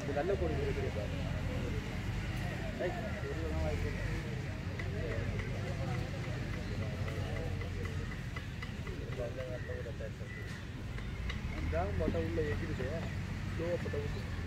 இது நல்ல கோடி இருக்கு ஏய், ஒரு தான் வாய்ப்பு உள்ள எங்கிட்டு ஸ்லோவாக போட்டா